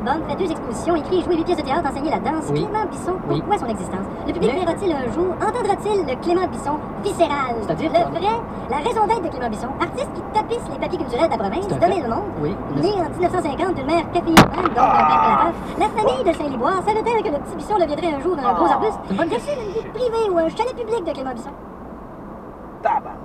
album, fait deux expositions, écrit et joué huit pièces de théâtre, enseigné la danse. Clément Bisson, pourquoi son existence? Le public verra-t-il un jour, entendra-t-il le Clément Bisson viscéral? C'est-à-dire Le vrai, la raison d'être de Clément Bisson, artiste qui tapisse les papiers culturels de la province, domine le monde. Né en 1950 d'une mère caféinomane, donc d'un père collateur, la famille de Saint-Liboire savait-elle que le petit Bisson deviendrait un jour dans un gros ah. arbuste? c'est une une vie privée ou un chalet public de Clément Bisson? Tabarnak.